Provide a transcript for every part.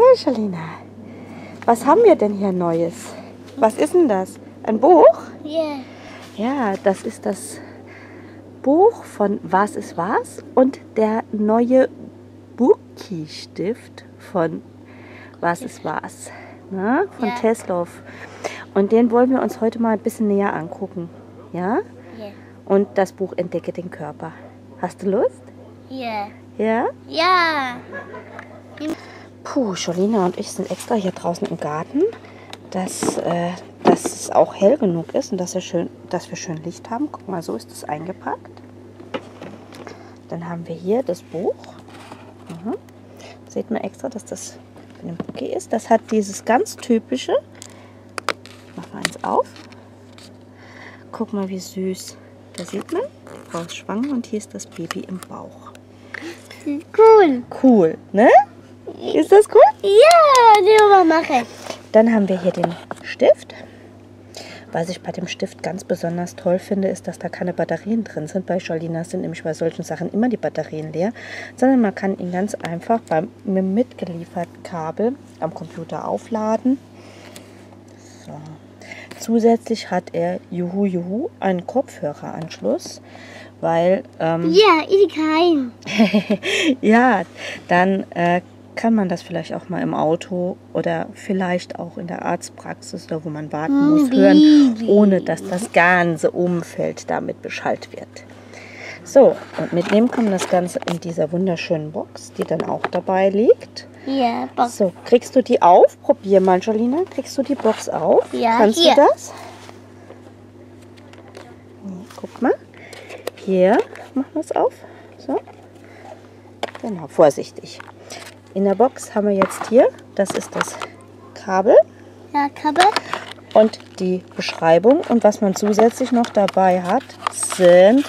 So, Schalina. Was haben wir denn hier Neues? Was ist denn das? Ein Buch? Ja. Ja, das ist das Buch von Was ist was und der neue Buki-Stift von Was ist was ne? von Ja. Teslow. Und den wollen wir uns heute mal ein bisschen näher angucken. Ja? Ja. Und das Buch Entdecke den Körper. Hast du Lust? Ja. Ja? Ja. Puh, Jolina und ich sind extra hier draußen im Garten, dass, äh, dass es auch hell genug ist und dass wir, schön, dass wir schön Licht haben. Guck mal, so ist es eingepackt. Dann haben wir hier das Buch. Mhm. Seht man extra, dass das ein Bouquet ist. Das hat dieses ganz typische. Ich mache mal eins auf. Guck mal, wie süß. Da sieht man, Frau ist schwanger und hier ist das Baby im Bauch. Cool. Cool, ne? Ist das cool? Ja, die wir machen. Dann haben wir hier den Stift. Was ich bei dem Stift ganz besonders toll finde, ist, dass da keine Batterien drin sind. Bei Jolina sind nämlich bei solchen Sachen immer die Batterien leer, sondern man kann ihn ganz einfach beim mitgelieferten Kabel am Computer aufladen. So. Zusätzlich hat er Juhu Juhu einen Kopfhöreranschluss, weil ähm, Ja, ich kann. ja, dann äh, kann man das vielleicht auch mal im Auto oder vielleicht auch in der Arztpraxis oder wo man warten muss, hören, ohne dass das ganze Umfeld damit beschallt wird. So, und mit dem kommt das Ganze in dieser wunderschönen Box, die dann auch dabei liegt. Ja, Bock. So, kriegst du die auf? Probier mal, Jolina. Kriegst du die Box auf? Ja, Kannst hier. du das? Hm, Guck mal. Hier machen wir es auf. So. Genau, vorsichtig. In der Box haben wir jetzt hier, das ist das Kabel Ja, Kabel. und die Beschreibung. Und was man zusätzlich noch dabei hat, sind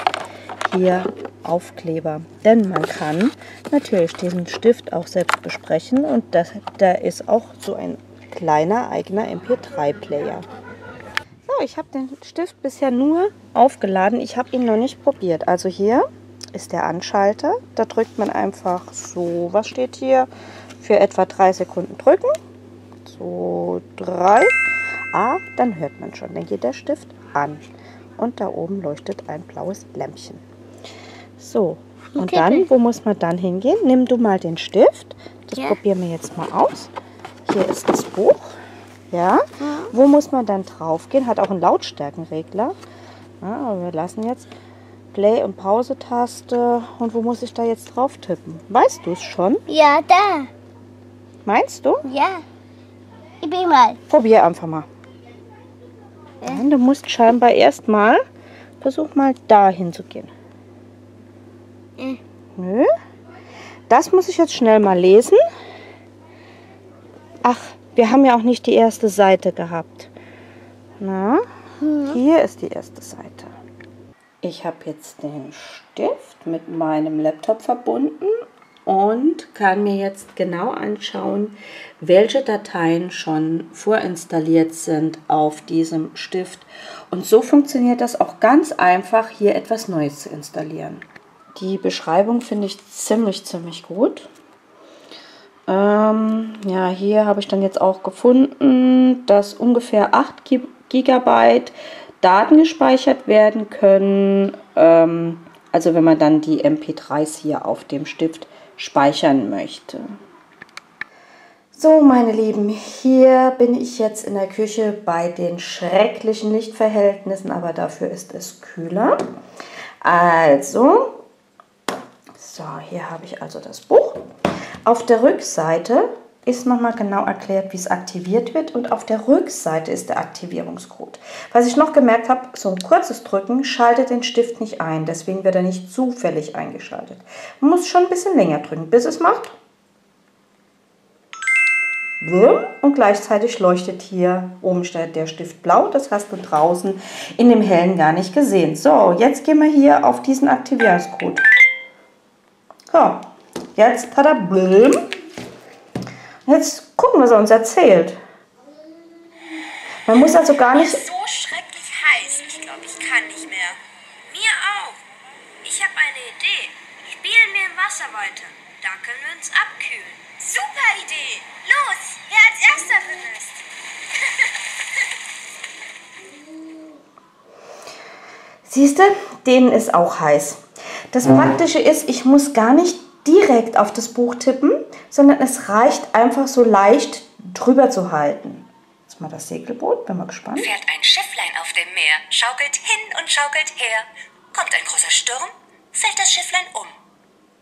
hier Aufkleber. Denn man kann natürlich diesen Stift auch selbst besprechen und das, da ist auch so ein kleiner eigener MP3-Player. So, ich habe den Stift bisher nur aufgeladen. Ich habe ihn noch nicht probiert. Also hier ist der Anschalter. Da drückt man einfach so, was steht hier? Für etwa drei Sekunden drücken. So, drei. Ah, dann hört man schon. Dann geht der Stift an. Und da oben leuchtet ein blaues Lämpchen. So, und Okay. dann, wo muss man dann hingehen? Nimm du mal den Stift. Das Ja. probieren wir jetzt mal aus. Hier ist das Buch. Ja. Wo muss man dann drauf gehen? Hat auch einen Lautstärkenregler. Ja, aber wir lassen jetzt Play- und Pause-Taste. Und wo muss ich da jetzt drauf tippen? Weißt du es schon? Ja, da. Meinst du? Ja. Ich bin mal. Probier einfach mal. Ja, du musst scheinbar erstmal, versuch mal da hinzugehen. Äh. Nö. Das muss ich jetzt schnell mal lesen. Ach, wir haben ja auch nicht die erste Seite gehabt. Na, hier ist die erste Seite. Ich habe jetzt den Stift mit meinem Laptop verbunden und kann mir jetzt genau anschauen, welche Dateien schon vorinstalliert sind auf diesem Stift. Und so funktioniert das auch ganz einfach, hier etwas Neues zu installieren. Die Beschreibung finde ich ziemlich, ziemlich gut. Ähm, ja, hier habe ich dann jetzt auch gefunden, dass ungefähr 8 Gi- Gigabyte Daten gespeichert werden können. Ähm, also wenn man dann die MP3s hier auf dem Stift speichern möchte. So, meine Lieben, hier bin ich jetzt in der Küche bei den schrecklichen Lichtverhältnissen, aber dafür ist es kühler. Also, so, hier habe ich also das Buch. Auf der Rückseite ist nochmal genau erklärt, wie es aktiviert wird und auf der Rückseite ist der Aktivierungscode. Was ich noch gemerkt habe, so ein kurzes Drücken schaltet den Stift nicht ein, deswegen wird er nicht zufällig eingeschaltet. Man muss schon ein bisschen länger drücken, bis es macht. Und gleichzeitig leuchtet hier oben der Stift blau. Das hast du draußen in dem hellen gar nicht gesehen. So, jetzt gehen wir hier auf diesen Aktivierungscode. So, jetzt hat er blüm. Jetzt gucken, was er uns erzählt. Man muss also gar nicht. Es ist so schrecklich heiß. Ich glaube, ich kann nicht mehr. Mir auch. Ich habe eine Idee. Spielen wir im Wasser weiter. Da können wir uns abkühlen. Super Idee. Los, wer als erster findest. Siehst du, denen ist auch heiß. Das Praktische ist, ich muss gar nicht direkt auf das Buch tippen, sondern es reicht einfach so leicht drüber zu halten. Jetzt mal das Segelboot, bin mal gespannt. Fährt ein Schifflein auf dem Meer, schaukelt hin und schaukelt her. Kommt ein großer Sturm, fällt das Schifflein um.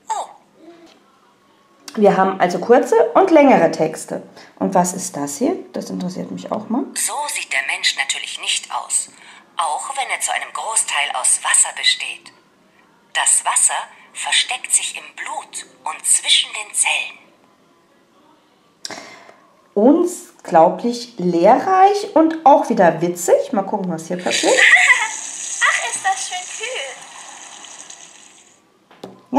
Oh, Wir haben also kurze und längere Texte. Und was ist das hier? Das interessiert mich auch mal. so sieht der Mensch natürlich nicht aus. Auch wenn er zu einem Großteil aus Wasser besteht. Das Wasser versteckt sich im Blut und zwischen den Zellen. Unglaublich lehrreich und auch wieder witzig. Mal gucken, was hier passiert. Ach, ist das schön kühl.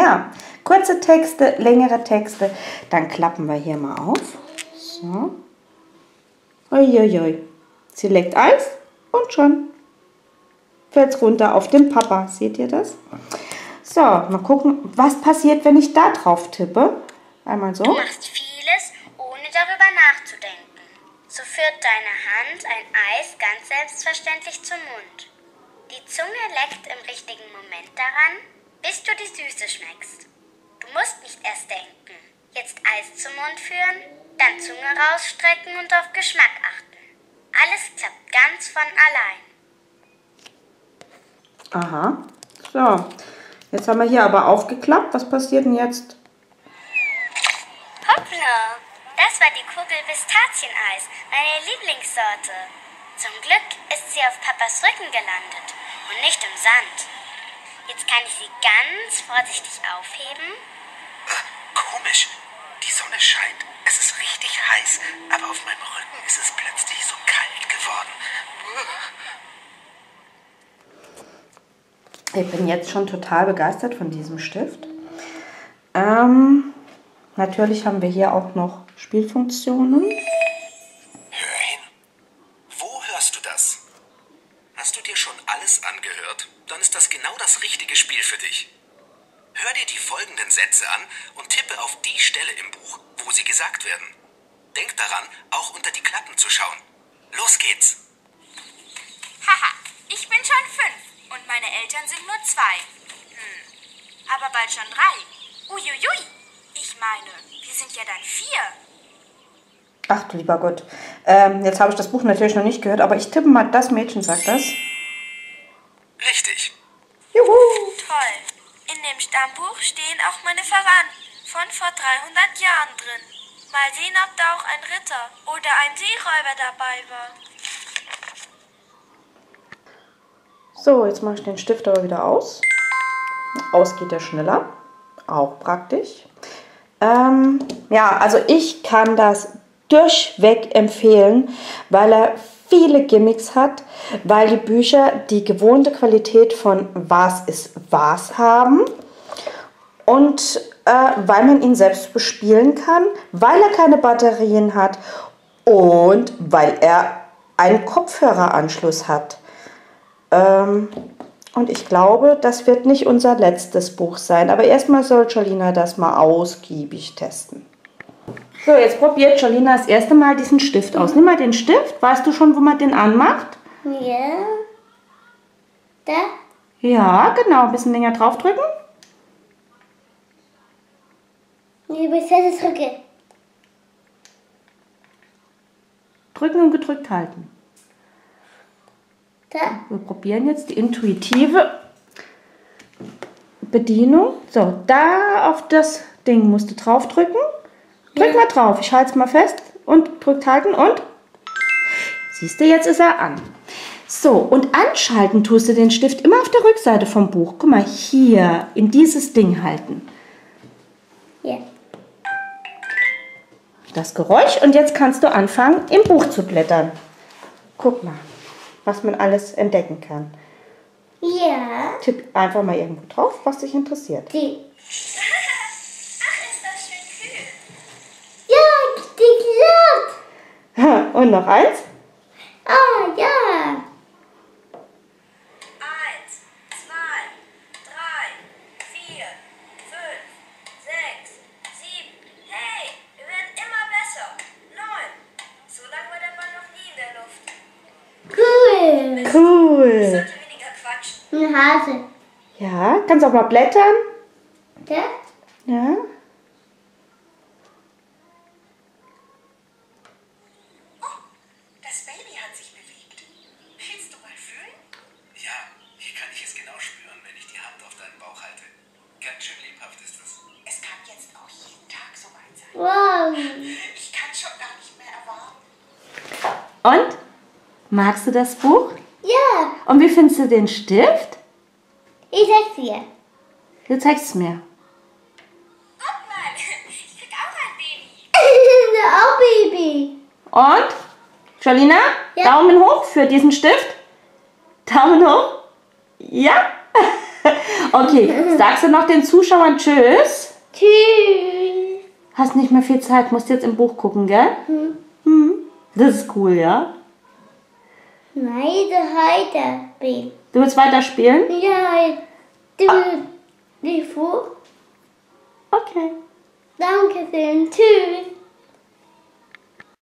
Ja, kurze Texte, längere Texte. Dann klappen wir hier mal auf. So. Uiuiui. Sie leckt Eis und schon fällt es runter auf den Papa. Seht ihr das? So, mal gucken, was passiert, wenn ich da drauf tippe. Einmal so. Du machst vieles, ohne darüber nachzudenken. So führt deine Hand ein Eis ganz selbstverständlich zum Mund. Die Zunge leckt im richtigen Moment daran, bis du die Süße schmeckst. Du musst nicht erst denken. Jetzt Eis zum Mund führen, dann Zunge rausstrecken und auf Geschmack achten. Alles klappt ganz von allein. Aha. So, jetzt haben wir hier aber aufgeklappt. Was passiert denn jetzt? Hoppla! Das war die Kugel Pistazieneis, meine Lieblingssorte. Zum Glück ist sie auf Papas Rücken gelandet und nicht im Sand. Jetzt kann ich sie ganz vorsichtig aufheben. Komisch. Die Sonne scheint. Es ist richtig heiß. Aber auf meinem Rücken ist es plötzlich so Ich bin jetzt schon total begeistert von diesem Stift. Ähm, natürlich haben wir hier auch noch Spielfunktionen. Hör hin. Wo hörst du das? Hast du dir schon alles angehört? Dann ist das genau das richtige Spiel für dich. Hör dir die folgenden Sätze an und tippe auf die Stelle im Buch, wo sie gesagt werden. Denk daran, auch unter die Klappen zu schauen. Los geht's. Haha, ich bin schon fünf und meine Eltern sind nur zwei. Hm, aber bald schon drei. Uiuiui. Ich meine, wir sind ja dann vier. Ach du lieber Gott. Ähm, jetzt habe ich das Buch natürlich noch nicht gehört, aber ich tippe mal, das Mädchen sagt das. Richtig. Juhu! Toll. In dem Stammbuch stehen auch meine Verwandten von vor 300 Jahren drin. Mal sehen, ob da auch ein Ritter oder ein Seeräuber dabei war. So, jetzt mache ich den Stift aber wieder aus. Aus geht er schneller. Auch praktisch. Ähm, ja, also ich kann das durchweg empfehlen, weil er viele Gimmicks hat, weil die Bücher die gewohnte Qualität von Was ist was haben und äh, weil man ihn selbst bespielen kann, weil er keine Batterien hat und weil er einen Kopfhöreranschluss hat. Ähm, und ich glaube, das wird nicht unser letztes Buch sein. Aber erstmal soll Jolina das mal ausgiebig testen. So, jetzt probiert Jolina das erste Mal diesen Stift aus. Nimm mal den Stift. Weißt du schon, wo man den anmacht? Ja. Da? Ja, genau. Ein bisschen länger draufdrücken. Nee, bis jetzt drücke. Drücken und gedrückt halten. Wir probieren jetzt die intuitive Bedienung. So, da auf das Ding musst du draufdrücken. Drück mal drauf. Ich halte es mal fest und drückt halten und siehst du, jetzt ist er an. So, und anschalten tust du den Stift immer auf der Rückseite vom Buch. Guck mal, hier in dieses Ding halten. Ja. Das Geräusch und jetzt kannst du anfangen, im Buch zu blättern. Guck mal, was man alles entdecken kann. Ja. Tipp einfach mal irgendwo drauf, was dich interessiert. Die. Ach, ist das schön kühl. Ja, die klappt. Und noch eins. Ah, ja. Eins, zwei, drei, vier, fünf, sechs, sieben. Hey, wir werden immer besser. Neun. So lange war der Ball noch nie in der Luft. Cool. Ich Cool. sollte weniger quatschen. ein Hase. Ja, kannst auch mal blättern. Ja? Ja. Das Baby hat sich bewegt. Willst du mal fühlen? Ja, hier kann ich es genau spüren, wenn ich die Hand auf deinen Bauch halte. Ganz schön lebhaft ist es. Es kann jetzt auch jeden Tag so weit sein. Wow. Ich kann schon gar nicht mehr erwarten. Und? Magst du das Buch? Ja, Und wie findest du den Stift? Dir. Du zeigst es mir. Guck mal, ich krieg auch ein Baby. auch Baby. Und? Jolina? Ja. Daumen hoch für diesen Stift. Daumen hoch. Ja. okay, sagst du noch den Zuschauern Tschüss? Tschüss. Hast nicht mehr viel Zeit, musst jetzt im Buch gucken, gell? Hm. Das ist cool, ja? Nein, heute, Baby. Du willst weiterspielen? Ja, du, die Fuß. Okay. Danke schön. Tschüss.